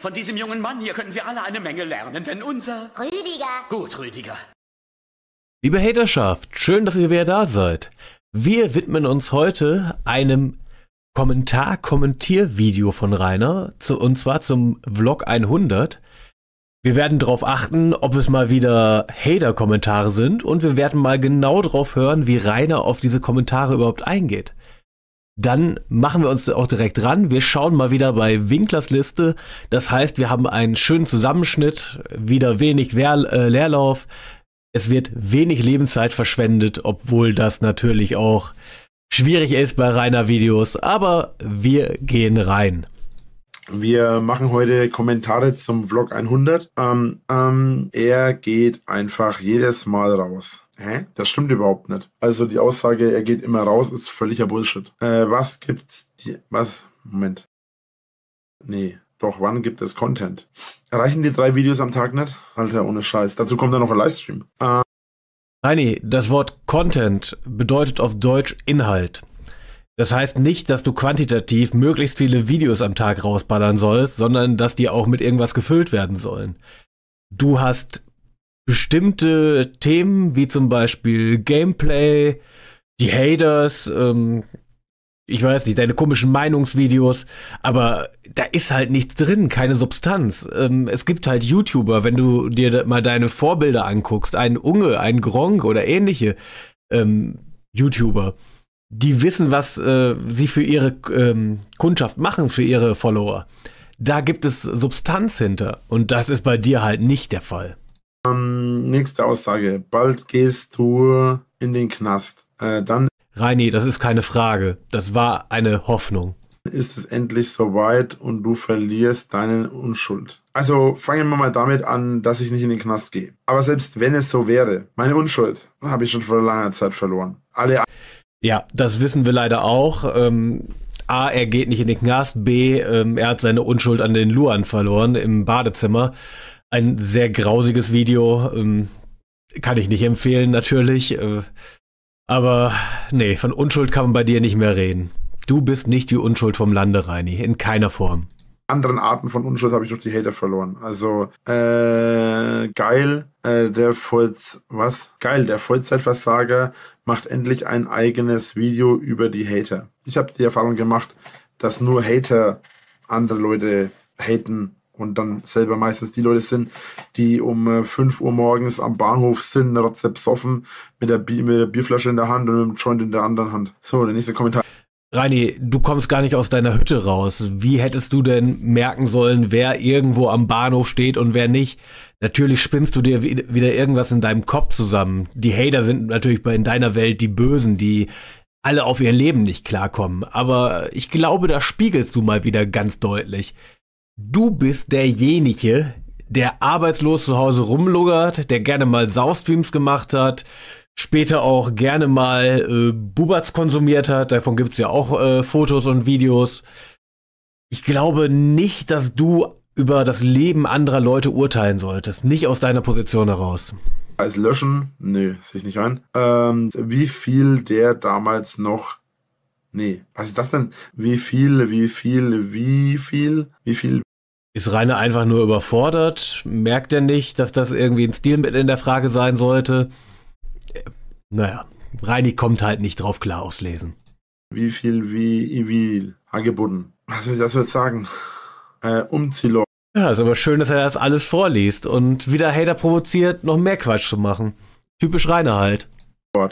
Von diesem jungen Mann hier können wir alle eine Menge lernen, denn unser... Rüdiger. Gut, Rüdiger. Liebe Haterschaft, schön, dass ihr wieder da seid. Wir widmen uns heute einem Kommentar-Kommentiervideo von Rainer, zu, und zwar zum Vlog 100. Wir werden darauf achten, ob es mal wieder Hater-Kommentare sind und wir werden mal genau darauf hören, wie Rainer auf diese Kommentare überhaupt eingeht. Dann machen wir uns auch direkt ran. Wir schauen mal wieder bei Winklers Liste. Das heißt, wir haben einen schönen Zusammenschnitt, wieder wenig Wehr, äh, Leerlauf. Es wird wenig Lebenszeit verschwendet, obwohl das natürlich auch schwierig ist bei reiner Videos. Aber wir gehen rein. Wir machen heute Kommentare zum Vlog 100. Ähm, ähm, er geht einfach jedes Mal raus. Hä? Das stimmt überhaupt nicht. Also die Aussage, er geht immer raus, ist völliger Bullshit. Äh, was gibt die, was? Moment. Nee, doch, wann gibt es Content? Reichen die drei Videos am Tag nicht? Alter, ohne Scheiß. Dazu kommt dann noch ein Livestream. Äh, Heini, das Wort Content bedeutet auf Deutsch Inhalt. Das heißt nicht, dass du quantitativ möglichst viele Videos am Tag rausballern sollst, sondern dass die auch mit irgendwas gefüllt werden sollen. Du hast bestimmte Themen, wie zum Beispiel Gameplay, die Haters, ähm, ich weiß nicht, deine komischen Meinungsvideos, aber da ist halt nichts drin, keine Substanz. Ähm, es gibt halt YouTuber, wenn du dir mal deine Vorbilder anguckst, einen Unge, einen Gronk oder ähnliche ähm, YouTuber die wissen, was äh, sie für ihre ähm, Kundschaft machen, für ihre Follower. Da gibt es Substanz hinter. Und das ist bei dir halt nicht der Fall. Ähm, nächste Aussage. Bald gehst du in den Knast. Äh, dann. Reini, das ist keine Frage. Das war eine Hoffnung. Ist es endlich soweit und du verlierst deine Unschuld. Also fangen wir mal damit an, dass ich nicht in den Knast gehe. Aber selbst wenn es so wäre, meine Unschuld habe ich schon vor langer Zeit verloren. Alle ja, das wissen wir leider auch. Ähm, A, er geht nicht in den Knast. B, ähm, er hat seine Unschuld an den Luan verloren im Badezimmer. Ein sehr grausiges Video. Ähm, kann ich nicht empfehlen, natürlich. Äh, aber nee, von Unschuld kann man bei dir nicht mehr reden. Du bist nicht die Unschuld vom Lande, Reini. In keiner Form anderen Arten von Unschuld habe ich durch die Hater verloren. Also äh, geil, äh, der Vollz was? Geil, der Vollzeitversager macht endlich ein eigenes Video über die Hater. Ich habe die Erfahrung gemacht, dass nur Hater andere Leute haten und dann selber meistens die Leute sind, die um 5 äh, Uhr morgens am Bahnhof sind, rotze besoffen, mit mit der Bierflasche in der Hand und mit dem Joint in der anderen Hand. So, der nächste Kommentar. Reini, du kommst gar nicht aus deiner Hütte raus. Wie hättest du denn merken sollen, wer irgendwo am Bahnhof steht und wer nicht? Natürlich spinnst du dir wieder irgendwas in deinem Kopf zusammen. Die Hater sind natürlich in deiner Welt die Bösen, die alle auf ihr Leben nicht klarkommen. Aber ich glaube, da spiegelst du mal wieder ganz deutlich. Du bist derjenige, der arbeitslos zu Hause rumlungert, der gerne mal Saustreams gemacht hat, später auch gerne mal äh, Bubats konsumiert hat. Davon gibt es ja auch äh, Fotos und Videos. Ich glaube nicht, dass du über das Leben anderer Leute urteilen solltest. Nicht aus deiner Position heraus. Als löschen? Nö, sehe ich nicht ein. Ähm, wie viel der damals noch. Nee, was ist das denn? Wie viel, wie viel, wie viel, wie viel? Ist Rainer einfach nur überfordert? Merkt er nicht, dass das irgendwie ein Stilmittel in der Frage sein sollte? Naja, Reini kommt halt nicht drauf klar auslesen. Wie viel, wie, wie, angebunden. Was soll ich das jetzt sagen? Äh, Umziehloch. Ja, ist aber schön, dass er das alles vorliest und wieder Hater provoziert, noch mehr Quatsch zu machen. Typisch Rainer halt.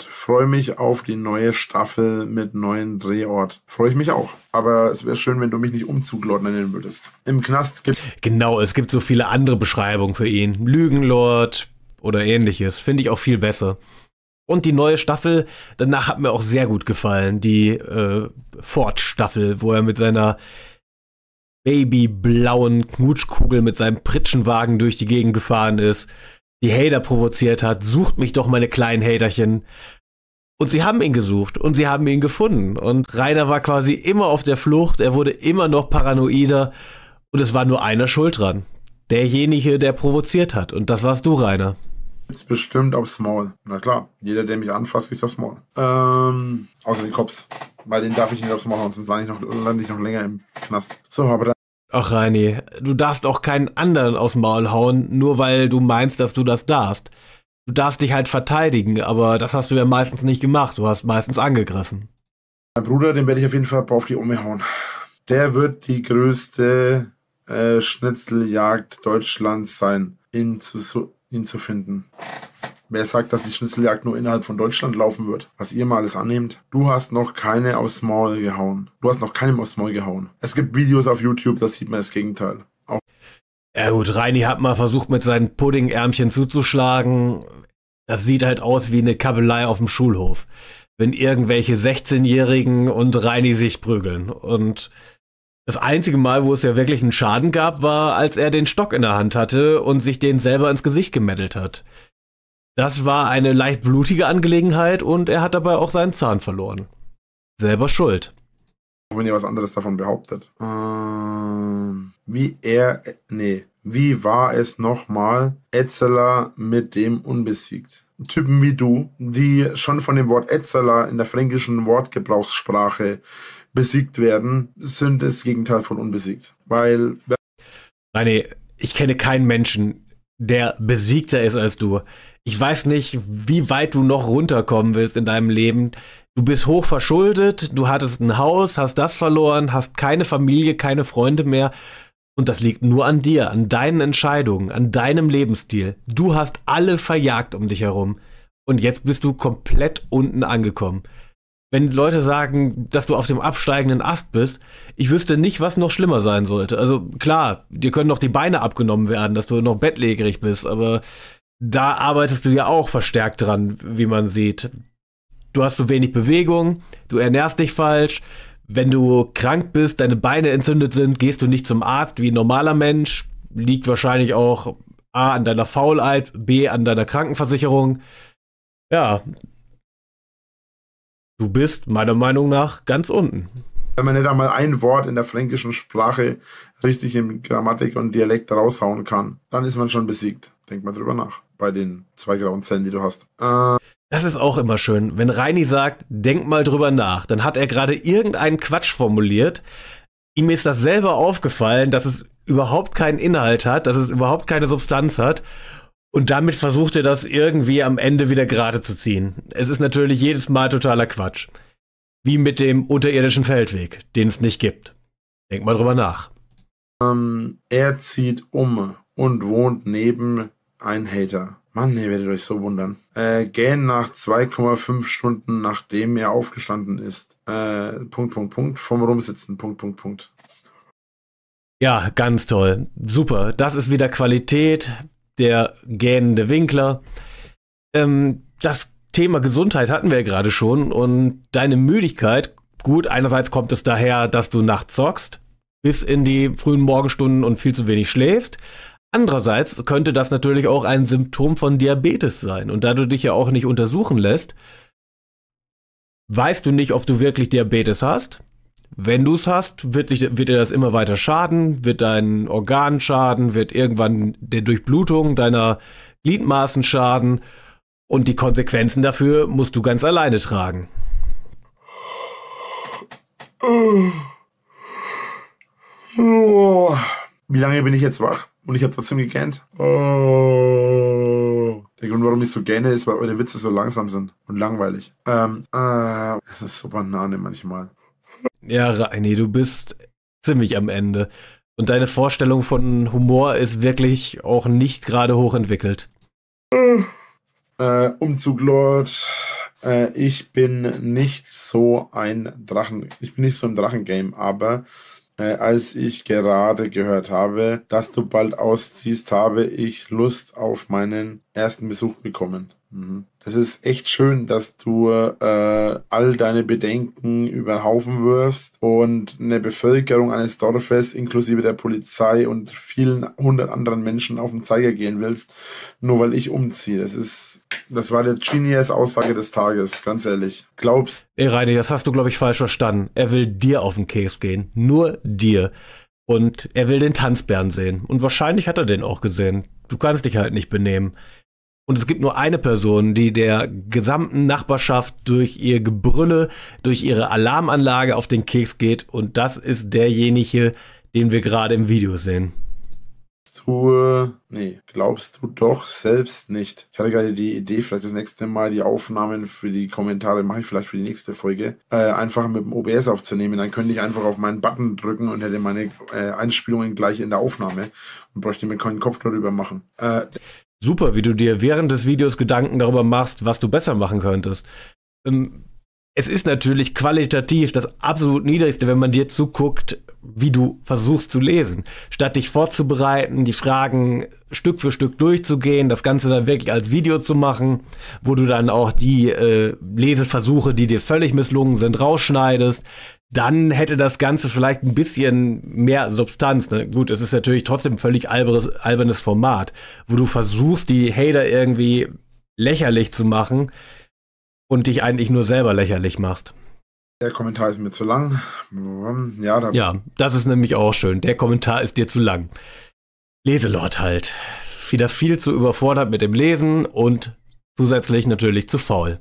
Freue mich auf die neue Staffel mit neuen Drehort. Freue ich mich auch. Aber es wäre schön, wenn du mich nicht Umzuglord nennen würdest. Im Knast gibt. Genau, es gibt so viele andere Beschreibungen für ihn. Lügenlord oder ähnliches. Finde ich auch viel besser. Und die neue Staffel, danach hat mir auch sehr gut gefallen, die äh, Ford-Staffel, wo er mit seiner babyblauen Knutschkugel mit seinem Pritschenwagen durch die Gegend gefahren ist, die Hater provoziert hat, sucht mich doch meine kleinen Haterchen. Und sie haben ihn gesucht und sie haben ihn gefunden. Und Rainer war quasi immer auf der Flucht, er wurde immer noch paranoider und es war nur einer schuld dran. Derjenige, der provoziert hat. Und das warst du, Rainer. Gibt's bestimmt aufs Maul. Na klar, jeder, der mich anfasst, kriegt aufs Maul. Ähm, außer die Cops. Bei denen darf ich nicht aufs Maul hauen, sonst lande ich noch, lande ich noch länger im Knast. So, aber dann. Ach, Reini, du darfst auch keinen anderen aufs Maul hauen, nur weil du meinst, dass du das darfst. Du darfst dich halt verteidigen, aber das hast du ja meistens nicht gemacht. Du hast meistens angegriffen. Mein Bruder, den werde ich auf jeden Fall auf die Ome hauen. Der wird die größte äh, Schnitzeljagd Deutschlands sein, ihn zu, ihn zu finden. Wer sagt, dass die Schnitzeljagd nur innerhalb von Deutschland laufen wird? Was ihr mal alles annehmt. Du hast noch keine aufs Maul gehauen. Du hast noch keinem aufs Maul gehauen. Es gibt Videos auf YouTube, da sieht man das Gegenteil. Auch ja gut, Reini hat mal versucht, mit seinen Puddingärmchen zuzuschlagen. Das sieht halt aus wie eine Kabelei auf dem Schulhof. Wenn irgendwelche 16-Jährigen und Reini sich prügeln. Und das einzige Mal, wo es ja wirklich einen Schaden gab, war, als er den Stock in der Hand hatte und sich den selber ins Gesicht gemeddelt hat. Das war eine leicht blutige Angelegenheit und er hat dabei auch seinen Zahn verloren. Selber schuld. Wenn ihr was anderes davon behauptet. Ähm, wie er, nee, wie war es nochmal Etzeler mit dem unbesiegt? Typen wie du, die schon von dem Wort Etzeler in der fränkischen Wortgebrauchssprache besiegt werden, sind das Gegenteil von unbesiegt. Weil. Nein, ich kenne keinen Menschen, der besiegter ist als du. Ich weiß nicht, wie weit du noch runterkommen willst in deinem Leben. Du bist hoch verschuldet, du hattest ein Haus, hast das verloren, hast keine Familie, keine Freunde mehr. Und das liegt nur an dir, an deinen Entscheidungen, an deinem Lebensstil. Du hast alle verjagt um dich herum. Und jetzt bist du komplett unten angekommen. Wenn Leute sagen, dass du auf dem absteigenden Ast bist, ich wüsste nicht, was noch schlimmer sein sollte. Also klar, dir können noch die Beine abgenommen werden, dass du noch bettlägerig bist, aber da arbeitest du ja auch verstärkt dran, wie man sieht. Du hast zu wenig Bewegung, du ernährst dich falsch. Wenn du krank bist, deine Beine entzündet sind, gehst du nicht zum Arzt wie ein normaler Mensch. Liegt wahrscheinlich auch A an deiner Faulheit, B an deiner Krankenversicherung. Ja. Du bist meiner Meinung nach ganz unten. Wenn man nicht einmal ein Wort in der fränkischen Sprache richtig in Grammatik und Dialekt raushauen kann, dann ist man schon besiegt. Denk mal drüber nach bei den zwei grauen Zellen, die du hast. Äh, das ist auch immer schön. Wenn Reini sagt, denk mal drüber nach, dann hat er gerade irgendeinen Quatsch formuliert. Ihm ist das selber aufgefallen, dass es überhaupt keinen Inhalt hat, dass es überhaupt keine Substanz hat. Und damit versucht er das irgendwie am Ende wieder gerade zu ziehen. Es ist natürlich jedes Mal totaler Quatsch. Wie mit dem unterirdischen Feldweg, den es nicht gibt. Denk mal drüber nach. Ähm, er zieht um und wohnt neben ein Hater. Mann, ihr werdet euch so wundern. Äh, gähn nach 2,5 Stunden, nachdem er aufgestanden ist. Äh, Punkt, Punkt, Punkt. Vom Rumsitzen. Punkt, Punkt, Punkt. Ja, ganz toll. Super. Das ist wieder Qualität. Der gähnende Winkler. Ähm, das Thema Gesundheit hatten wir ja gerade schon. Und deine Müdigkeit, gut, einerseits kommt es daher, dass du nachts zockst, bis in die frühen Morgenstunden und viel zu wenig schläfst. Andererseits könnte das natürlich auch ein Symptom von Diabetes sein. Und da du dich ja auch nicht untersuchen lässt, weißt du nicht, ob du wirklich Diabetes hast. Wenn du es hast, wird, dich, wird dir das immer weiter schaden, wird dein Organ schaden, wird irgendwann der Durchblutung deiner Gliedmaßen schaden. Und die Konsequenzen dafür musst du ganz alleine tragen. Wie lange bin ich jetzt wach? Und ich habe trotzdem gegähnt. Oh. Der Grund, warum ich so gähne, ist, weil eure Witze so langsam sind und langweilig. Ähm, äh, es ist so Banane manchmal. Ja, Reini, du bist ziemlich am Ende. Und deine Vorstellung von Humor ist wirklich auch nicht gerade hochentwickelt. Äh, Umzuglord. Äh, ich bin nicht so ein Drachen. Ich bin nicht so ein Drachengame, aber äh, als ich gerade gehört habe, dass du bald ausziehst, habe ich Lust auf meinen ersten Besuch bekommen. Mhm. Das ist echt schön, dass du äh, all deine Bedenken über den Haufen wirfst und eine Bevölkerung eines Dorfes inklusive der Polizei und vielen hundert anderen Menschen auf den Zeiger gehen willst, nur weil ich umziehe. Das ist, das war der Genius Aussage des Tages, ganz ehrlich. Glaubst? Ey, Reini, das hast du, glaube ich, falsch verstanden. Er will dir auf den Keks gehen. Nur dir. Und er will den Tanzbären sehen. Und wahrscheinlich hat er den auch gesehen. Du kannst dich halt nicht benehmen. Und es gibt nur eine Person, die der gesamten Nachbarschaft durch ihr Gebrülle, durch ihre Alarmanlage auf den Keks geht. Und das ist derjenige, den wir gerade im Video sehen du, nee, glaubst du doch selbst nicht. Ich hatte gerade die Idee, vielleicht das nächste Mal die Aufnahmen für die Kommentare mache ich vielleicht für die nächste Folge, äh, einfach mit dem OBS aufzunehmen. Dann könnte ich einfach auf meinen Button drücken und hätte meine äh, Einspielungen gleich in der Aufnahme und bräuchte mir keinen Kopf darüber machen. Äh, Super, wie du dir während des Videos Gedanken darüber machst, was du besser machen könntest. Ähm, es ist natürlich qualitativ das absolut niedrigste, wenn man dir zuguckt, wie du versuchst zu lesen. Statt dich vorzubereiten, die Fragen Stück für Stück durchzugehen, das Ganze dann wirklich als Video zu machen, wo du dann auch die äh, Leseversuche, die dir völlig misslungen sind, rausschneidest, dann hätte das Ganze vielleicht ein bisschen mehr Substanz. Ne? Gut, es ist natürlich trotzdem völlig albernes, albernes Format, wo du versuchst, die Hater irgendwie lächerlich zu machen und dich eigentlich nur selber lächerlich machst. Der Kommentar ist mir zu lang. Ja, da ja, das ist nämlich auch schön. Der Kommentar ist dir zu lang. Leselord halt. Wieder viel zu überfordert mit dem Lesen und zusätzlich natürlich zu faul.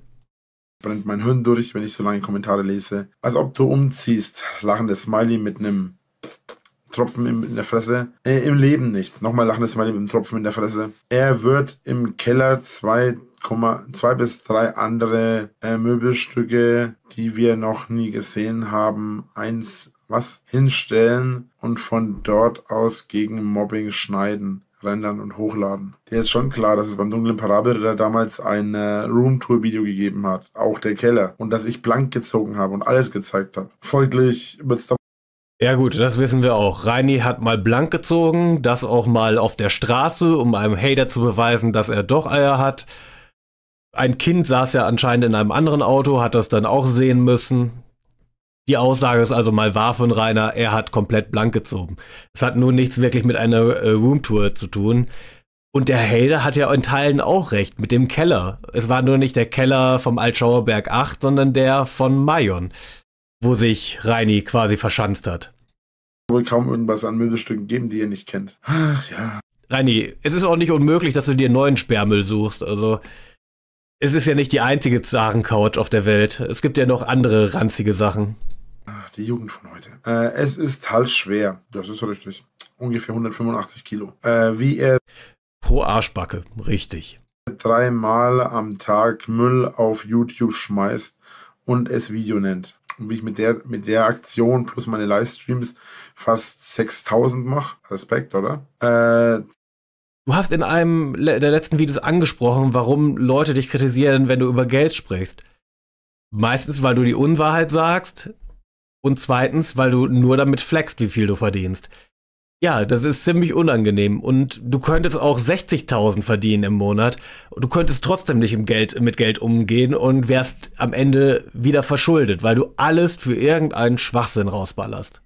Brennt mein Hirn durch, wenn ich so lange Kommentare lese. Als ob du umziehst. Lachendes Smiley mit einem Tropfen in der Fresse. Äh, Im Leben nicht. Nochmal lachendes Smiley mit einem Tropfen in der Fresse. Er wird im Keller zwei zwei bis drei andere äh, Möbelstücke, die wir noch nie gesehen haben, eins was hinstellen und von dort aus gegen Mobbing schneiden, rendern und hochladen. Der ist schon klar, dass es beim dunklen Parabelritter damals ein äh, Roomtour-Video gegeben hat, auch der Keller, und dass ich blank gezogen habe und alles gezeigt habe. Folglich wird es da ja gut, das wissen wir auch. Reini hat mal blank gezogen, das auch mal auf der Straße, um einem Hater zu beweisen, dass er doch Eier hat ein Kind saß ja anscheinend in einem anderen Auto, hat das dann auch sehen müssen. Die Aussage ist also mal wahr von Rainer, er hat komplett blank gezogen. Es hat nur nichts wirklich mit einer äh, Roomtour zu tun. Und der Hader hat ja in Teilen auch recht mit dem Keller. Es war nur nicht der Keller vom Altschauerberg 8, sondern der von Mayon, wo sich Reini quasi verschanzt hat. Wohl kaum irgendwas an Möbelstücken geben, die ihr nicht kennt. Ach, ja. Reini, es ist auch nicht unmöglich, dass du dir neuen Sperrmüll suchst. Also es ist ja nicht die einzige Zaren-Couch auf der Welt. Es gibt ja noch andere ranzige Sachen. Die Jugend von heute. Äh, es ist halt schwer. Das ist richtig. Ungefähr 185 Kilo. Äh, wie er. Pro Arschbacke, richtig. Dreimal am Tag Müll auf YouTube schmeißt und es Video nennt. Und wie ich mit der, mit der Aktion plus meine Livestreams fast 6000 mache. Respekt, oder? Äh, Du hast in einem der letzten Videos angesprochen, warum Leute dich kritisieren, wenn du über Geld sprichst. Meistens, weil du die Unwahrheit sagst und zweitens, weil du nur damit flexst, wie viel du verdienst. Ja, das ist ziemlich unangenehm und du könntest auch 60.000 verdienen im Monat. Du könntest trotzdem nicht im Geld, mit Geld umgehen und wärst am Ende wieder verschuldet, weil du alles für irgendeinen Schwachsinn rausballerst.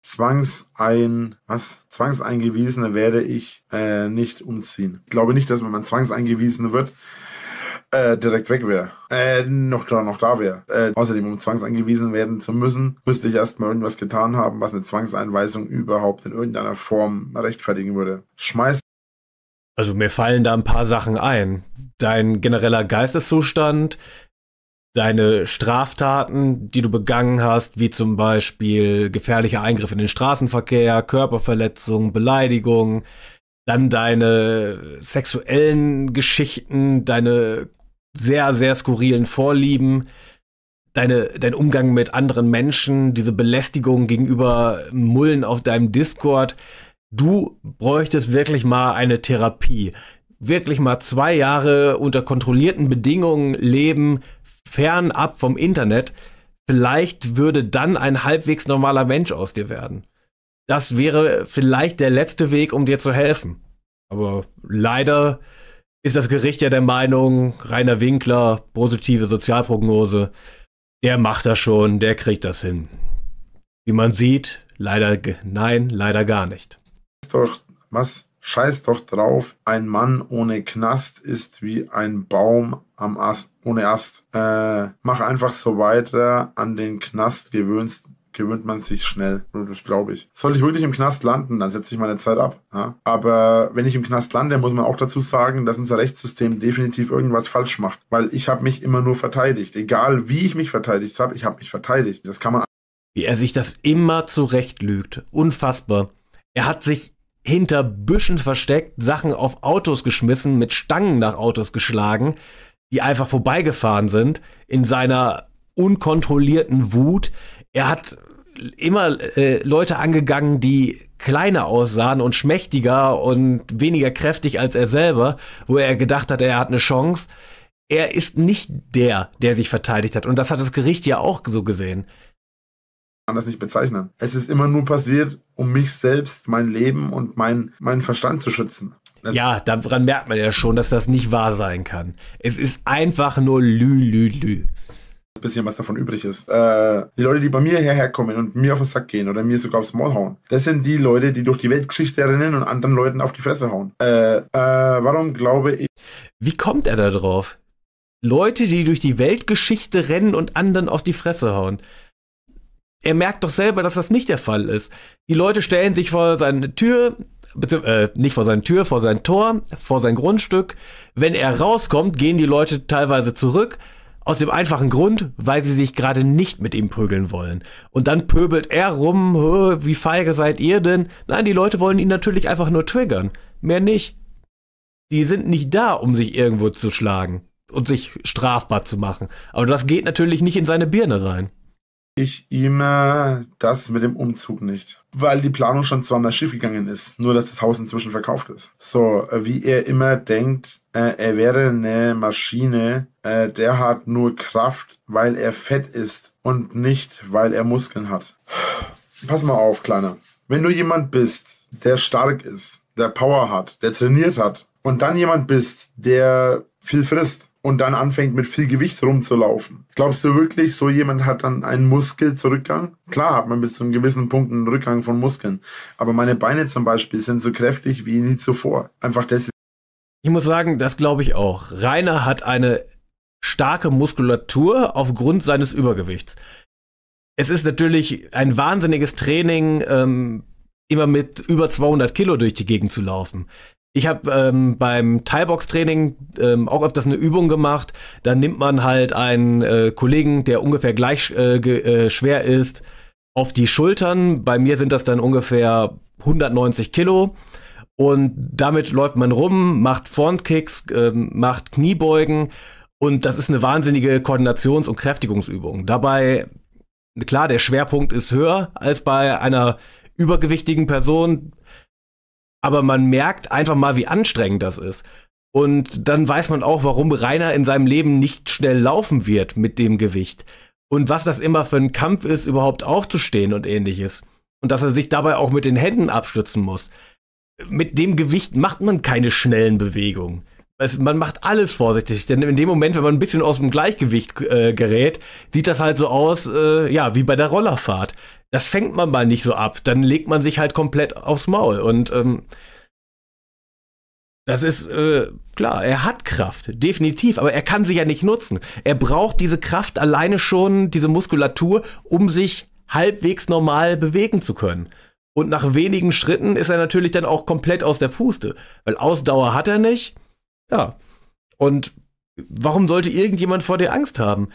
Zwangsein, was? Zwangseingewiesene werde ich äh, nicht umziehen. Ich glaube nicht, dass man Zwangseingewiesene wird, äh, direkt weg wäre. Äh, noch da, noch da wäre. Äh, außerdem, um zwangseingewiesen werden zu müssen, müsste ich erstmal irgendwas getan haben, was eine Zwangseinweisung überhaupt in irgendeiner Form rechtfertigen würde. Schmeiß. Also mir fallen da ein paar Sachen ein. Dein genereller Geisteszustand, deine Straftaten, die du begangen hast, wie zum Beispiel gefährlicher Eingriff in den Straßenverkehr, Körperverletzung, Beleidigung, dann deine sexuellen Geschichten, deine sehr, sehr skurrilen Vorlieben, deine, dein Umgang mit anderen Menschen, diese Belästigung gegenüber Mullen auf deinem Discord. Du bräuchtest wirklich mal eine Therapie. Wirklich mal zwei Jahre unter kontrollierten Bedingungen leben, fernab vom Internet, vielleicht würde dann ein halbwegs normaler Mensch aus dir werden. Das wäre vielleicht der letzte Weg, um dir zu helfen. Aber leider ist das Gericht ja der Meinung, Rainer Winkler, positive Sozialprognose, der macht das schon, der kriegt das hin. Wie man sieht, leider, nein, leider gar nicht. Doch, was? Scheiß doch drauf, ein Mann ohne Knast ist wie ein Baum am Ast, ohne Ast. Äh, mach einfach so weiter, an den Knast gewöhnst, gewöhnt man sich schnell. Das glaube ich. Soll ich wirklich im Knast landen, dann setze ich meine Zeit ab. Ja? Aber wenn ich im Knast lande, muss man auch dazu sagen, dass unser Rechtssystem definitiv irgendwas falsch macht. Weil ich habe mich immer nur verteidigt. Egal wie ich mich verteidigt habe, ich habe mich verteidigt. Das kann man wie er sich das immer zurecht lügt. Unfassbar. Er hat sich hinter Büschen versteckt, Sachen auf Autos geschmissen, mit Stangen nach Autos geschlagen, die einfach vorbeigefahren sind, in seiner unkontrollierten Wut. Er hat immer äh, Leute angegangen, die kleiner aussahen und schmächtiger und weniger kräftig als er selber, wo er gedacht hat, er hat eine Chance. Er ist nicht der, der sich verteidigt hat. Und das hat das Gericht ja auch so gesehen das nicht bezeichnen. Es ist immer nur passiert, um mich selbst, mein Leben und mein, meinen Verstand zu schützen. Das ja, daran merkt man ja schon, dass das nicht wahr sein kann. Es ist einfach nur lü, lü, lü. Bisschen was davon übrig ist. Äh, die Leute, die bei mir hierher kommen und mir auf den Sack gehen oder mir sogar aufs Maul hauen, das sind die Leute, die durch die Weltgeschichte rennen und anderen Leuten auf die Fresse hauen. Äh, äh, warum glaube ich. Wie kommt er da drauf? Leute, die durch die Weltgeschichte rennen und anderen auf die Fresse hauen er merkt doch selber, dass das nicht der Fall ist. Die Leute stellen sich vor seine Tür, äh, nicht vor seine Tür, vor sein Tor, vor sein Grundstück. Wenn er rauskommt, gehen die Leute teilweise zurück. Aus dem einfachen Grund, weil sie sich gerade nicht mit ihm prügeln wollen. Und dann pöbelt er rum, wie feige seid ihr denn? Nein, die Leute wollen ihn natürlich einfach nur triggern. Mehr nicht. Die sind nicht da, um sich irgendwo zu schlagen und sich strafbar zu machen. Aber das geht natürlich nicht in seine Birne rein ich ihm äh, das mit dem Umzug nicht. Weil die Planung schon zweimal schief gegangen ist. Nur, dass das Haus inzwischen verkauft ist. So, äh, wie er immer denkt, äh, er wäre eine Maschine, äh, der hat nur Kraft, weil er fett ist und nicht, weil er Muskeln hat. Pass mal auf, Kleiner. Wenn du jemand bist, der stark ist, der Power hat, der trainiert hat und dann jemand bist, der viel frisst, und dann anfängt mit viel Gewicht rumzulaufen. Glaubst du wirklich, so jemand hat dann einen Muskelzurückgang? Klar hat man bis zu einem gewissen Punkt einen Rückgang von Muskeln. Aber meine Beine zum Beispiel sind so kräftig wie nie zuvor. Einfach deswegen. Ich muss sagen, das glaube ich auch. Rainer hat eine starke Muskulatur aufgrund seines Übergewichts. Es ist natürlich ein wahnsinniges Training, ähm, immer mit über 200 Kilo durch die Gegend zu laufen. Ich habe ähm, beim Thai-Box-Training ähm, auch öfters eine Übung gemacht. Da nimmt man halt einen äh, Kollegen, der ungefähr gleich äh, äh, schwer ist, auf die Schultern. Bei mir sind das dann ungefähr 190 Kilo. Und damit läuft man rum, macht Frontkicks, ähm, macht Kniebeugen. Und das ist eine wahnsinnige Koordinations- und Kräftigungsübung. Dabei, klar, der Schwerpunkt ist höher als bei einer übergewichtigen Person aber man merkt einfach mal, wie anstrengend das ist. Und dann weiß man auch, warum Rainer in seinem Leben nicht schnell laufen wird mit dem Gewicht. Und was das immer für ein Kampf ist, überhaupt aufzustehen und ähnliches. Und dass er sich dabei auch mit den Händen abstützen muss. Mit dem Gewicht macht man keine schnellen Bewegungen. Also man macht alles vorsichtig, denn in dem Moment, wenn man ein bisschen aus dem Gleichgewicht äh, gerät, sieht das halt so aus, äh, ja, wie bei der Rollerfahrt das fängt man mal nicht so ab. Dann legt man sich halt komplett aufs Maul. Und ähm, das ist äh, klar, er hat Kraft, definitiv, aber er kann sie ja nicht nutzen. Er braucht diese Kraft alleine schon, diese Muskulatur, um sich halbwegs normal bewegen zu können. Und nach wenigen Schritten ist er natürlich dann auch komplett aus der Puste, weil Ausdauer hat er nicht. Ja. Und warum sollte irgendjemand vor dir Angst haben?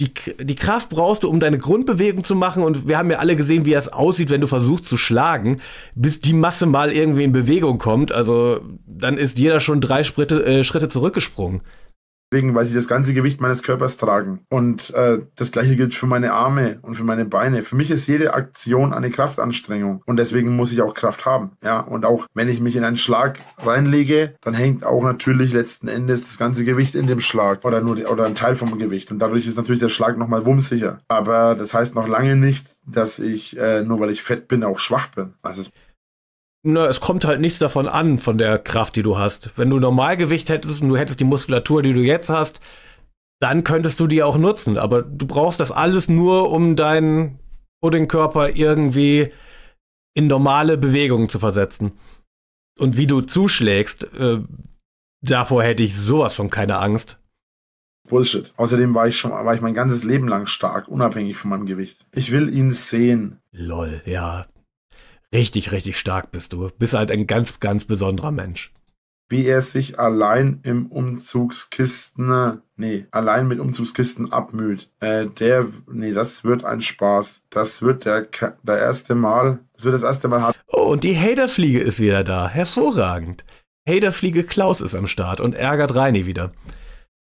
die, die Kraft brauchst du, um deine Grundbewegung zu machen. Und wir haben ja alle gesehen, wie es aussieht, wenn du versuchst zu schlagen, bis die Masse mal irgendwie in Bewegung kommt. Also dann ist jeder schon drei Schritte, äh, Schritte zurückgesprungen. Deswegen, weil sie das ganze Gewicht meines Körpers tragen. Und äh, das gleiche gilt für meine Arme und für meine Beine. Für mich ist jede Aktion eine Kraftanstrengung. Und deswegen muss ich auch Kraft haben. Ja, und auch wenn ich mich in einen Schlag reinlege, dann hängt auch natürlich letzten Endes das ganze Gewicht in dem Schlag oder nur die, oder ein Teil vom Gewicht. Und dadurch ist natürlich der Schlag nochmal wummsicher. Aber das heißt noch lange nicht, dass ich, äh, nur weil ich fett bin, auch schwach bin. Also na, es kommt halt nichts davon an, von der Kraft, die du hast. Wenn du Normalgewicht hättest und du hättest die Muskulatur, die du jetzt hast, dann könntest du die auch nutzen. Aber du brauchst das alles nur, um deinen Puddingkörper irgendwie in normale Bewegungen zu versetzen. Und wie du zuschlägst, äh, davor hätte ich sowas von keine Angst. Bullshit. Außerdem war ich schon, war ich mein ganzes Leben lang stark, unabhängig von meinem Gewicht. Ich will ihn sehen. Lol, ja. Richtig, richtig stark bist du. Bist halt ein ganz, ganz besonderer Mensch. wie er sich allein im Umzugskisten, nee, allein mit Umzugskisten abmüht. Äh, der, nee, das wird ein Spaß. Das wird der, der erste Mal, das wird das erste Mal hart. Oh, und die Haterfliege ist wieder da. Hervorragend. Haterfliege Klaus ist am Start und ärgert Reini wieder.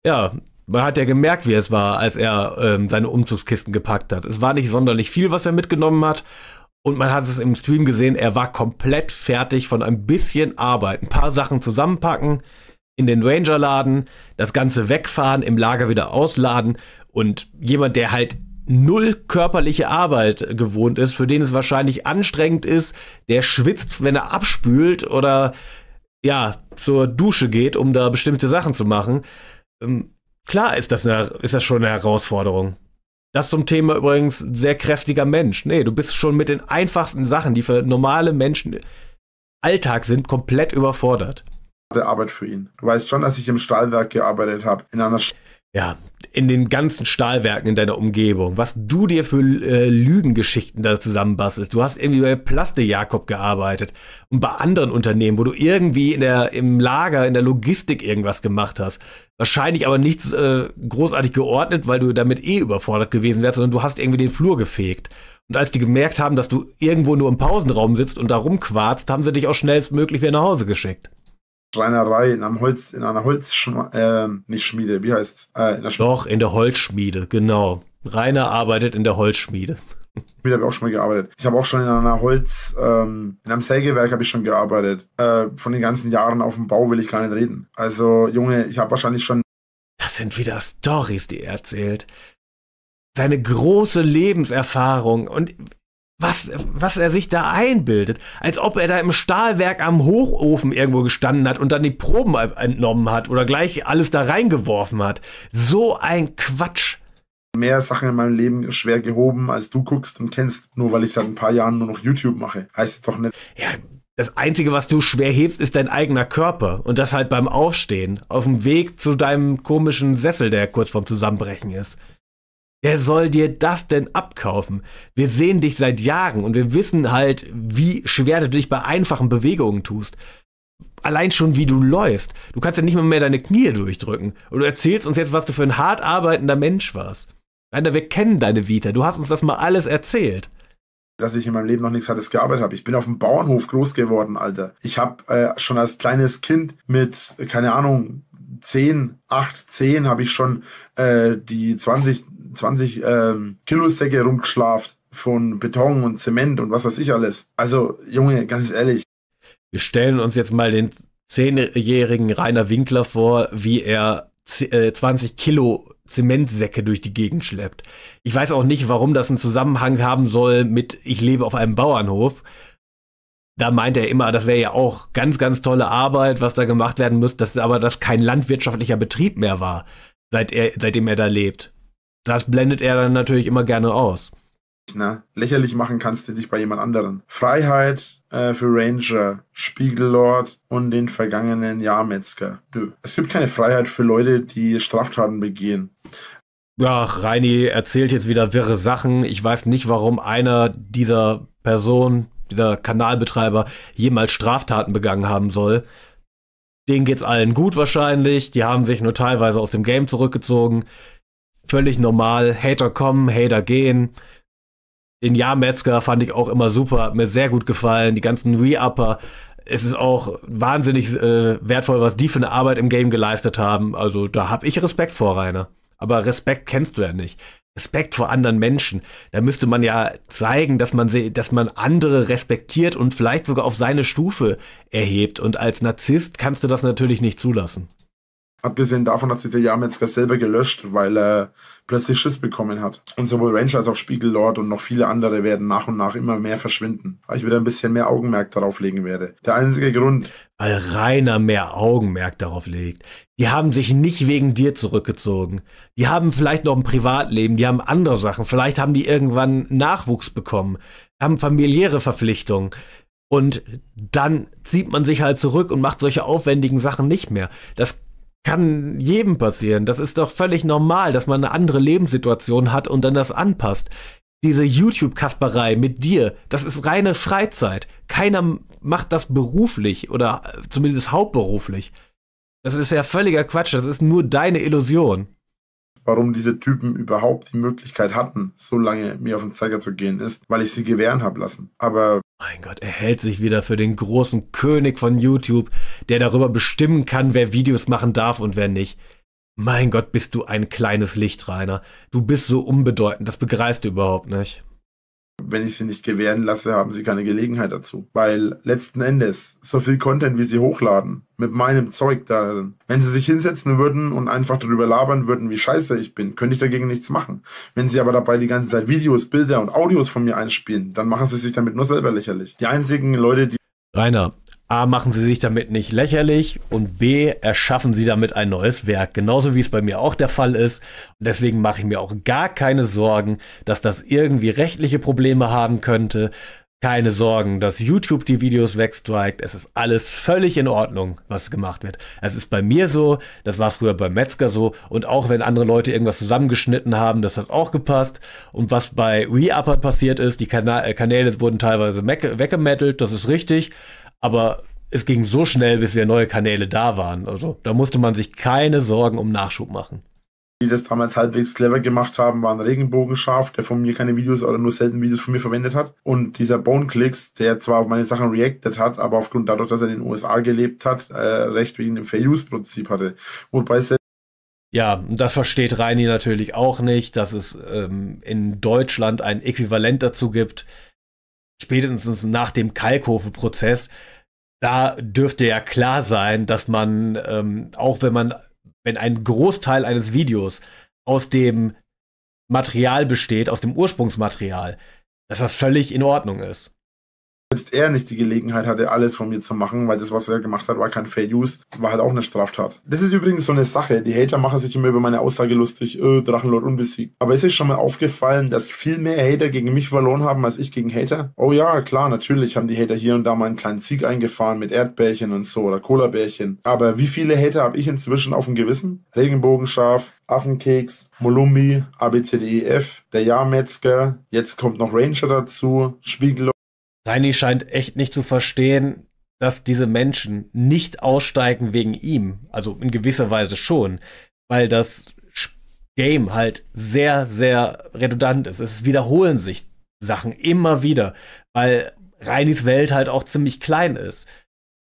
Ja, man hat ja gemerkt, wie es war, als er ähm, seine Umzugskisten gepackt hat. Es war nicht sonderlich viel, was er mitgenommen hat. Und man hat es im Stream gesehen, er war komplett fertig von ein bisschen Arbeit. Ein paar Sachen zusammenpacken, in den Ranger laden, das Ganze wegfahren, im Lager wieder ausladen. Und jemand, der halt null körperliche Arbeit gewohnt ist, für den es wahrscheinlich anstrengend ist, der schwitzt, wenn er abspült oder ja, zur Dusche geht, um da bestimmte Sachen zu machen. Ähm, klar ist das, eine, ist das schon eine Herausforderung. Das zum Thema übrigens sehr kräftiger Mensch. Nee, du bist schon mit den einfachsten Sachen, die für normale Menschen Alltag sind, komplett überfordert. Arbeit für ihn. Du weißt schon, dass ich im Stahlwerk gearbeitet habe, in einer St ja, in den ganzen Stahlwerken in deiner Umgebung, was du dir für äh, Lügengeschichten da zusammenbastelst. Du hast irgendwie bei Plaste Jakob gearbeitet und bei anderen Unternehmen, wo du irgendwie in der, im Lager, in der Logistik irgendwas gemacht hast. Wahrscheinlich aber nichts äh, großartig geordnet, weil du damit eh überfordert gewesen wärst, sondern du hast irgendwie den Flur gefegt. Und als die gemerkt haben, dass du irgendwo nur im Pausenraum sitzt und da rumquarzt, haben sie dich auch schnellstmöglich wieder nach Hause geschickt. Schreinerei in einem Holz, in einer Holzschmiede, äh, nicht Schmiede, wie heißt's? Äh, in Doch, in der Holzschmiede, genau. Rainer arbeitet in der Holzschmiede. Schmiede habe ich auch schon mal gearbeitet. Ich habe auch schon in einer Holz, ähm, in einem Sägewerk habe ich schon gearbeitet. Äh, von den ganzen Jahren auf dem Bau will ich gar nicht reden. Also, Junge, ich habe wahrscheinlich schon. Das sind wieder Stories, die er erzählt. Seine große Lebenserfahrung und was, was er sich da einbildet. Als ob er da im Stahlwerk am Hochofen irgendwo gestanden hat und dann die Proben entnommen hat oder gleich alles da reingeworfen hat. So ein Quatsch. Mehr Sachen in meinem Leben schwer gehoben, als du guckst und kennst, nur weil ich seit ein paar Jahren nur noch YouTube mache. Heißt es doch nicht. Ja, das Einzige, was du schwer hebst, ist dein eigener Körper. Und das halt beim Aufstehen. Auf dem Weg zu deinem komischen Sessel, der kurz vorm Zusammenbrechen ist. Wer soll dir das denn abkaufen? Wir sehen dich seit Jahren und wir wissen halt, wie schwer du dich bei einfachen Bewegungen tust. Allein schon, wie du läufst. Du kannst ja nicht mal mehr deine Knie durchdrücken. Und du erzählst uns jetzt, was du für ein hart arbeitender Mensch warst. Alter, wir kennen deine Vita. Du hast uns das mal alles erzählt dass ich in meinem Leben noch nichts Hartes gearbeitet habe. Ich bin auf dem Bauernhof groß geworden, Alter. Ich habe äh, schon als kleines Kind mit, keine Ahnung, 10, 8, 10 habe ich schon äh, die 20, 20 ähm, Kilosäcke rumgeschlaft von Beton und Zement und was weiß ich alles. Also, Junge, ganz ehrlich. Wir stellen uns jetzt mal den zehnjährigen Rainer Winkler vor, wie er 20 äh, Kilo Zementsäcke durch die Gegend schleppt. Ich weiß auch nicht, warum das einen Zusammenhang haben soll mit ich lebe auf einem Bauernhof. Da meint er immer, das wäre ja auch ganz, ganz tolle Arbeit, was da gemacht werden müsste, dass aber das kein landwirtschaftlicher Betrieb mehr war, seit er, seitdem er da lebt. Das blendet er dann natürlich immer gerne aus. Ne? Lächerlich machen kannst du dich bei jemand anderen. Freiheit äh, für Ranger, Spiegellord und den vergangenen Jahrmetzger. Nö. Es gibt keine Freiheit für Leute, die Straftaten begehen. Ja, Reini erzählt jetzt wieder wirre Sachen. Ich weiß nicht, warum einer dieser Person, dieser Kanalbetreiber, jemals Straftaten begangen haben soll. Denen geht's allen gut wahrscheinlich. Die haben sich nur teilweise aus dem Game zurückgezogen völlig normal. Hater kommen, Hater gehen. Den Jahrmetzger fand ich auch immer super, hat mir sehr gut gefallen. Die ganzen Re-Upper. Es ist auch wahnsinnig äh, wertvoll, was die für eine Arbeit im Game geleistet haben. Also da habe ich Respekt vor, Rainer. Aber Respekt kennst du ja nicht. Respekt vor anderen Menschen. Da müsste man ja zeigen, dass man, dass man andere respektiert und vielleicht sogar auf seine Stufe erhebt. Und als Narzisst kannst du das natürlich nicht zulassen. Abgesehen davon hat sich der Jahrmetzger selber gelöscht, weil er plötzlich Schiss bekommen hat. Und sowohl Ranger als auch Spiegellord und noch viele andere werden nach und nach immer mehr verschwinden, weil ich wieder ein bisschen mehr Augenmerk darauf legen werde. Der einzige Grund. Weil Rainer mehr Augenmerk darauf legt. Die haben sich nicht wegen dir zurückgezogen. Die haben vielleicht noch ein Privatleben, die haben andere Sachen. Vielleicht haben die irgendwann Nachwuchs bekommen, haben familiäre Verpflichtungen. Und dann zieht man sich halt zurück und macht solche aufwendigen Sachen nicht mehr. Das kann jedem passieren. Das ist doch völlig normal, dass man eine andere Lebenssituation hat und dann das anpasst. Diese YouTube-Kasperei mit dir, das ist reine Freizeit. Keiner macht das beruflich oder zumindest hauptberuflich. Das ist ja völliger Quatsch, das ist nur deine Illusion. Warum diese Typen überhaupt die Möglichkeit hatten, so lange mir auf den Zeiger zu gehen, ist, weil ich sie gewähren habe lassen. Aber mein Gott, er hält sich wieder für den großen König von YouTube, der darüber bestimmen kann, wer Videos machen darf und wer nicht. Mein Gott, bist du ein kleines Licht, Rainer. Du bist so unbedeutend, das begreifst du überhaupt nicht. Wenn ich sie nicht gewähren lasse, haben sie keine Gelegenheit dazu. Weil letzten Endes, so viel Content, wie sie hochladen, mit meinem Zeug da, wenn sie sich hinsetzen würden und einfach darüber labern würden, wie scheiße ich bin, könnte ich dagegen nichts machen. Wenn sie aber dabei die ganze Zeit Videos, Bilder und Audios von mir einspielen, dann machen sie sich damit nur selber lächerlich. Die einzigen Leute, die Rainer, A, machen sie sich damit nicht lächerlich und B, erschaffen sie damit ein neues Werk. Genauso wie es bei mir auch der Fall ist. Und deswegen mache ich mir auch gar keine Sorgen, dass das irgendwie rechtliche Probleme haben könnte. Keine Sorgen, dass YouTube die Videos wegstrikt. Es ist alles völlig in Ordnung, was gemacht wird. Es ist bei mir so, das war früher beim Metzger so. Und auch wenn andere Leute irgendwas zusammengeschnitten haben, das hat auch gepasst. Und was bei ReUpper passiert ist, die Kana äh, Kanäle wurden teilweise weggemettelt, das ist richtig. Aber es ging so schnell, bis wir neue Kanäle da waren. Also da musste man sich keine Sorgen um Nachschub machen. Die das damals halbwegs clever gemacht haben, waren Regenbogenscharf, der von mir keine Videos oder nur selten Videos von mir verwendet hat. Und dieser Boneclicks, der zwar auf meine Sachen reacted hat, aber aufgrund dadurch, dass er in den USA gelebt hat, äh, recht wegen dem Fair-Use-Prinzip hatte. Wobei ja, und das versteht Reini natürlich auch nicht, dass es ähm, in Deutschland ein Äquivalent dazu gibt, spätestens nach dem Kalkofe-Prozess, da dürfte ja klar sein, dass man, ähm, auch wenn man, wenn ein Großteil eines Videos aus dem Material besteht, aus dem Ursprungsmaterial, dass das völlig in Ordnung ist selbst er nicht die Gelegenheit hatte, alles von mir zu machen, weil das, was er gemacht hat, war kein Fair Use, war halt auch eine Straftat. Das ist übrigens so eine Sache. Die Hater machen sich immer über meine Aussage lustig, äh, Drachenlord unbesiegt. Aber es ist schon mal aufgefallen, dass viel mehr Hater gegen mich verloren haben, als ich gegen Hater. Oh ja, klar, natürlich haben die Hater hier und da mal einen kleinen Sieg eingefahren mit Erdbärchen und so oder Cola-Bärchen. Aber wie viele Hater habe ich inzwischen auf dem Gewissen? Regenbogenscharf, Affenkeks, Molumbi, ABCDEF, der Jahrmetzger, jetzt kommt noch Ranger dazu, Spiegel Reini scheint echt nicht zu verstehen, dass diese Menschen nicht aussteigen wegen ihm. Also in gewisser Weise schon, weil das Game halt sehr, sehr redundant ist. Es wiederholen sich Sachen immer wieder, weil Reinis Welt halt auch ziemlich klein ist.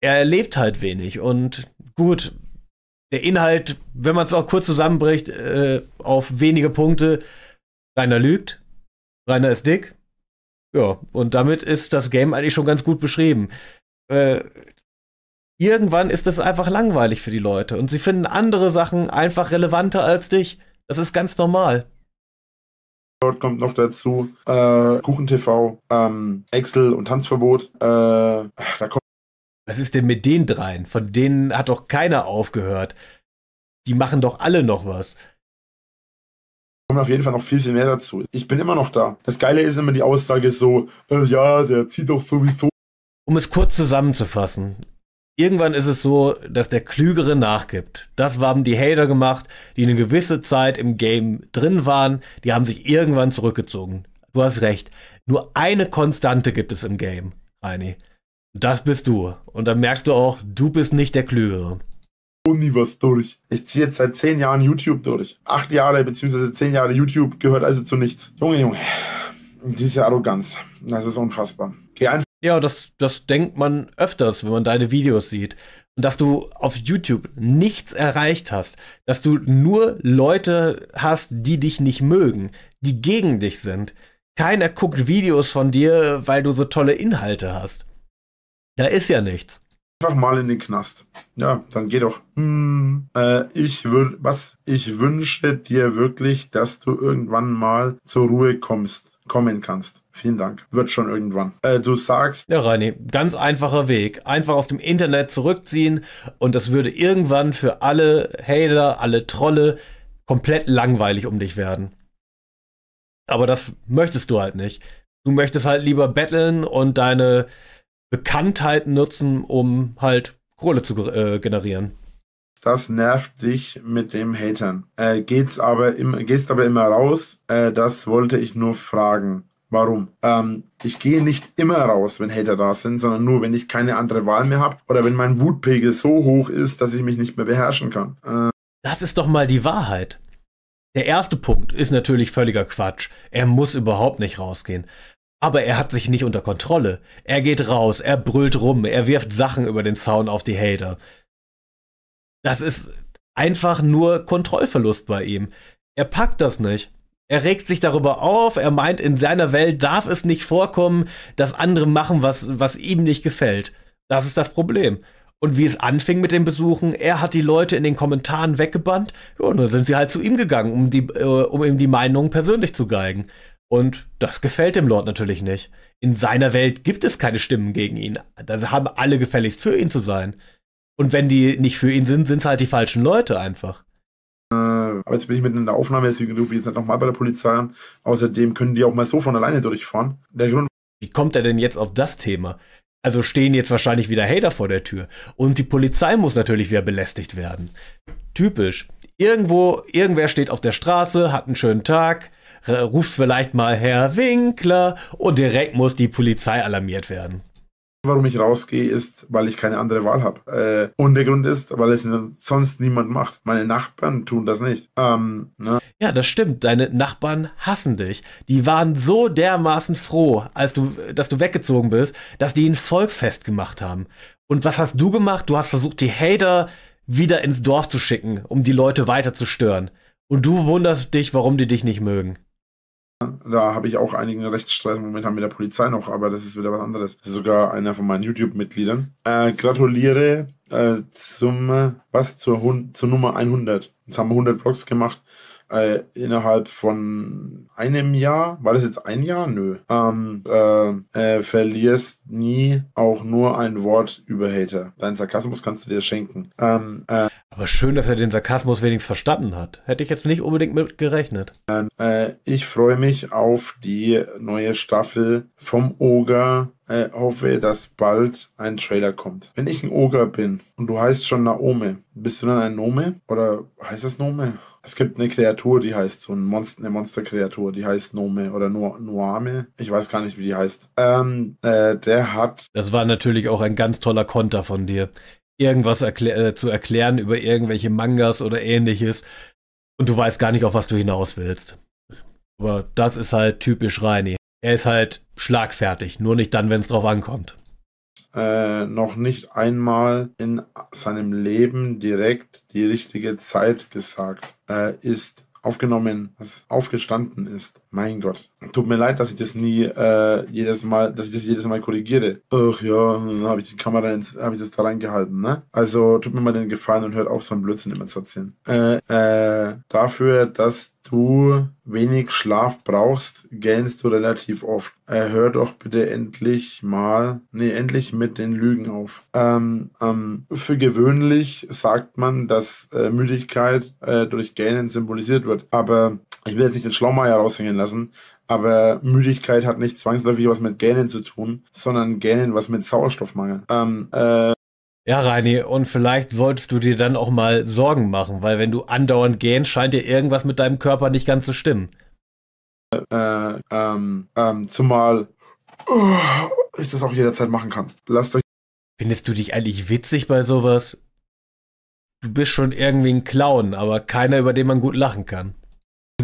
Er erlebt halt wenig und gut, der Inhalt, wenn man es auch kurz zusammenbricht, äh, auf wenige Punkte, Rainer lügt, Rainer ist dick, ja, und damit ist das Game eigentlich schon ganz gut beschrieben. Äh, irgendwann ist es einfach langweilig für die Leute und sie finden andere Sachen einfach relevanter als dich. Das ist ganz normal. Dort kommt noch dazu äh, KuchenTV, ähm, Excel und Tanzverbot. Äh, da kommt Was ist denn mit den dreien? Von denen hat doch keiner aufgehört. Die machen doch alle noch was kommt auf jeden Fall noch viel, viel mehr dazu. Ich bin immer noch da. Das Geile ist immer die Aussage so, äh, ja, der zieht doch sowieso. Um es kurz zusammenzufassen. Irgendwann ist es so, dass der Klügere nachgibt. Das haben die Hater gemacht, die eine gewisse Zeit im Game drin waren. Die haben sich irgendwann zurückgezogen. Du hast recht. Nur eine Konstante gibt es im Game, Reini. Das bist du. Und dann merkst du auch, du bist nicht der Klügere nie was durch. Ich ziehe jetzt seit zehn Jahren YouTube durch. Acht Jahre beziehungsweise zehn Jahre YouTube gehört also zu nichts. Junge, Junge. Diese Arroganz. Das ist unfassbar. Geh einfach. Ja, das, das denkt man öfters, wenn man deine Videos sieht. Und dass du auf YouTube nichts erreicht hast. Dass du nur Leute hast, die dich nicht mögen, die gegen dich sind. Keiner guckt Videos von dir, weil du so tolle Inhalte hast. Da ist ja nichts einfach mal in den Knast. Ja, dann geh doch. Hm, äh, ich würde, was? Ich wünsche dir wirklich, dass du irgendwann mal zur Ruhe kommst, kommen kannst. Vielen Dank. Wird schon irgendwann. Äh, du sagst. Ja, Reini, ganz einfacher Weg. Einfach aus dem Internet zurückziehen und das würde irgendwann für alle Hater, alle Trolle komplett langweilig um dich werden. Aber das möchtest du halt nicht. Du möchtest halt lieber betteln und deine Bekanntheit nutzen, um halt Kohle zu äh, generieren. das nervt dich mit dem Hatern. Äh, geht's aber im, gehst aber immer raus. Äh, das wollte ich nur fragen. Warum? Ähm, ich gehe nicht immer raus, wenn Hater da sind, sondern nur, wenn ich keine andere Wahl mehr habe oder wenn mein Wutpegel so hoch ist, dass ich mich nicht mehr beherrschen kann. Äh, das ist doch mal die Wahrheit. Der erste Punkt ist natürlich völliger Quatsch. Er muss überhaupt nicht rausgehen. Aber er hat sich nicht unter Kontrolle. Er geht raus, er brüllt rum, er wirft Sachen über den Zaun auf die Hater. Das ist einfach nur Kontrollverlust bei ihm. Er packt das nicht. Er regt sich darüber auf, er meint, in seiner Welt darf es nicht vorkommen, dass andere machen, was, was ihm nicht gefällt. Das ist das Problem. Und wie es anfing mit den Besuchen, er hat die Leute in den Kommentaren weggebannt, und dann sind sie halt zu ihm gegangen, um, die, äh, um ihm die Meinung persönlich zu geigen. Und das gefällt dem Lord natürlich nicht. In seiner Welt gibt es keine Stimmen gegen ihn. Da haben alle gefälligst für ihn zu sein. Und wenn die nicht für ihn sind, sind es halt die falschen Leute einfach. Aber jetzt bin ich mitten in der Aufnahme, deswegen rufe ich jetzt halt nochmal bei der Polizei an. Außerdem können die auch mal so von alleine durchfahren. Wie kommt er denn jetzt auf das Thema? Also stehen jetzt wahrscheinlich wieder Hater vor der Tür. Und die Polizei muss natürlich wieder belästigt werden. Typisch. Irgendwo, irgendwer steht auf der Straße, hat einen schönen Tag, ruft vielleicht mal Herr Winkler und direkt muss die Polizei alarmiert werden warum ich rausgehe, ist, weil ich keine andere Wahl habe. Äh, und der Grund ist, weil es sonst niemand macht. Meine Nachbarn tun das nicht. Ähm, ne? Ja, das stimmt. Deine Nachbarn hassen dich. Die waren so dermaßen froh, als du, dass du weggezogen bist, dass die ein Volksfest gemacht haben. Und was hast du gemacht? Du hast versucht, die Hater wieder ins Dorf zu schicken, um die Leute weiter zu stören. Und du wunderst dich, warum die dich nicht mögen. Da habe ich auch einigen Rechtsstreit momentan mit der Polizei noch, aber das ist wieder was anderes. Das ist sogar einer von meinen YouTube-Mitgliedern. Äh, gratuliere äh, zum, was, zur, zur Nummer 100. Jetzt haben wir 100 Vlogs gemacht äh, innerhalb von einem Jahr, war das jetzt ein Jahr? Nö. Ähm, äh, äh, verlierst nie auch nur ein Wort über Hater. Deinen Sarkasmus kannst du dir schenken. Ähm, äh, Aber schön, dass er den Sarkasmus wenigstens verstanden hat. Hätte ich jetzt nicht unbedingt mit gerechnet. Äh, ich freue mich auf die neue Staffel vom Oger äh, hoffe, dass bald ein Trailer kommt. Wenn ich ein Oger bin und du heißt schon Naome, bist du dann ein Nome? Oder heißt das Nome? Es gibt eine Kreatur, die heißt so ein Monster, eine Monsterkreatur, die heißt Nome oder nur Nuame. Ich weiß gar nicht, wie die heißt. Ähm, äh, der hat. Das war natürlich auch ein ganz toller Konter von dir. Irgendwas erklär äh, zu erklären über irgendwelche Mangas oder ähnliches. Und du weißt gar nicht, auf was du hinaus willst. Aber das ist halt typisch Reini. Er ist halt schlagfertig, nur nicht dann, wenn es drauf ankommt äh, noch nicht einmal in seinem Leben direkt die richtige Zeit gesagt äh, ist aufgenommen, was aufgestanden ist. Mein Gott. Tut mir leid, dass ich das nie äh, jedes Mal, dass ich das jedes Mal korrigiere. Ach ja, dann habe ich die Kamera ins, habe ich das da reingehalten, ne? Also tut mir mal den Gefallen und hört auf, so einen Blödsinn immer zu erzählen. Äh, äh, dafür, dass du wenig Schlaf brauchst, gähnst du relativ oft. Äh, hör doch bitte endlich mal, nee, endlich mit den Lügen auf. Ähm, ähm, für gewöhnlich sagt man, dass äh, Müdigkeit äh, durch Gähnen symbolisiert wird. Aber ich will jetzt nicht den Schlaumeier raushängen lassen, aber Müdigkeit hat nicht zwangsläufig was mit Gähnen zu tun, sondern Gähnen was mit Sauerstoffmangel. Ähm, äh, ja, Reini, und vielleicht solltest du dir dann auch mal Sorgen machen, weil wenn du andauernd gähnst, scheint dir irgendwas mit deinem Körper nicht ganz zu stimmen. Äh, ähm, ähm, zumal oh, ich das auch jederzeit machen kann. Lasst euch. Findest du dich eigentlich witzig bei sowas? Du bist schon irgendwie ein Clown, aber keiner, über den man gut lachen kann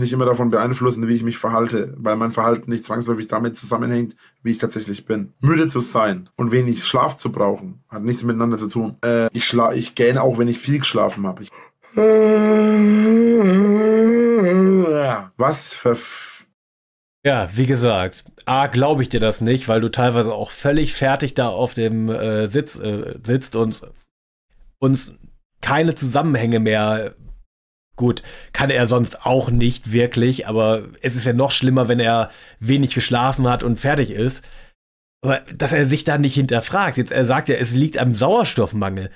nicht immer davon beeinflussen, wie ich mich verhalte, weil mein Verhalten nicht zwangsläufig damit zusammenhängt, wie ich tatsächlich bin. Müde zu sein und wenig Schlaf zu brauchen, hat nichts miteinander zu tun. Äh, ich, schla ich gähne auch, wenn ich viel geschlafen habe. Ich Was für ja, wie gesagt, A, glaube ich dir das nicht, weil du teilweise auch völlig fertig da auf dem äh, Sitz äh, sitzt und uns keine Zusammenhänge mehr Gut, kann er sonst auch nicht wirklich, aber es ist ja noch schlimmer, wenn er wenig geschlafen hat und fertig ist. Aber dass er sich da nicht hinterfragt. Jetzt, er sagt ja, es liegt am Sauerstoffmangel.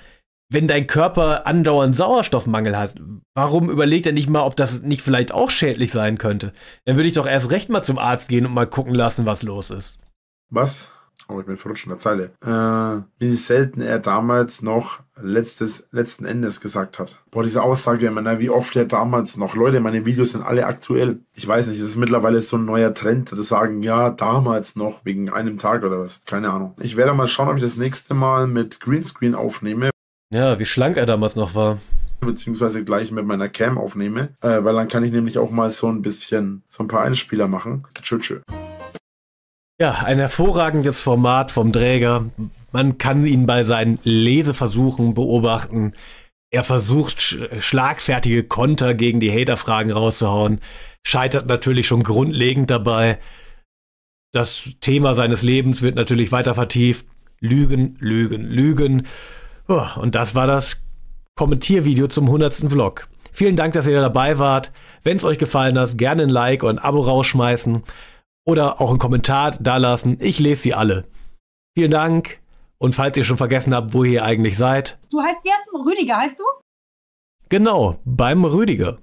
Wenn dein Körper andauernd Sauerstoffmangel hat, warum überlegt er nicht mal, ob das nicht vielleicht auch schädlich sein könnte? Dann würde ich doch erst recht mal zum Arzt gehen und mal gucken lassen, was los ist. Was? Oh, ich bin verrutscht in der Zeile. Äh, wie selten er damals noch letztes, letzten Endes gesagt hat. Boah, diese Aussage na, wie oft er damals noch. Leute, meine Videos sind alle aktuell. Ich weiß nicht, es ist mittlerweile so ein neuer Trend, zu sagen, ja, damals noch, wegen einem Tag oder was. Keine Ahnung. Ich werde mal schauen, ob ich das nächste Mal mit Greenscreen aufnehme. Ja, wie schlank er damals noch war beziehungsweise gleich mit meiner Cam aufnehme, äh, weil dann kann ich nämlich auch mal so ein bisschen, so ein paar Einspieler machen. Tschö. Ja, ein hervorragendes Format vom Träger. Man kann ihn bei seinen Leseversuchen beobachten. Er versucht sch schlagfertige Konter gegen die Haterfragen rauszuhauen, scheitert natürlich schon grundlegend dabei. Das Thema seines Lebens wird natürlich weiter vertieft. Lügen, Lügen, Lügen. Oh, und das war das Kommentiervideo zum 100. Vlog. Vielen Dank, dass ihr dabei wart. Wenn es euch gefallen hat, gerne ein Like und ein Abo rausschmeißen oder auch einen Kommentar dalassen. Ich lese sie alle. Vielen Dank. Und falls ihr schon vergessen habt, wo ihr eigentlich seid. Du heißt, du? Rüdiger heißt du? Genau, beim Rüdiger.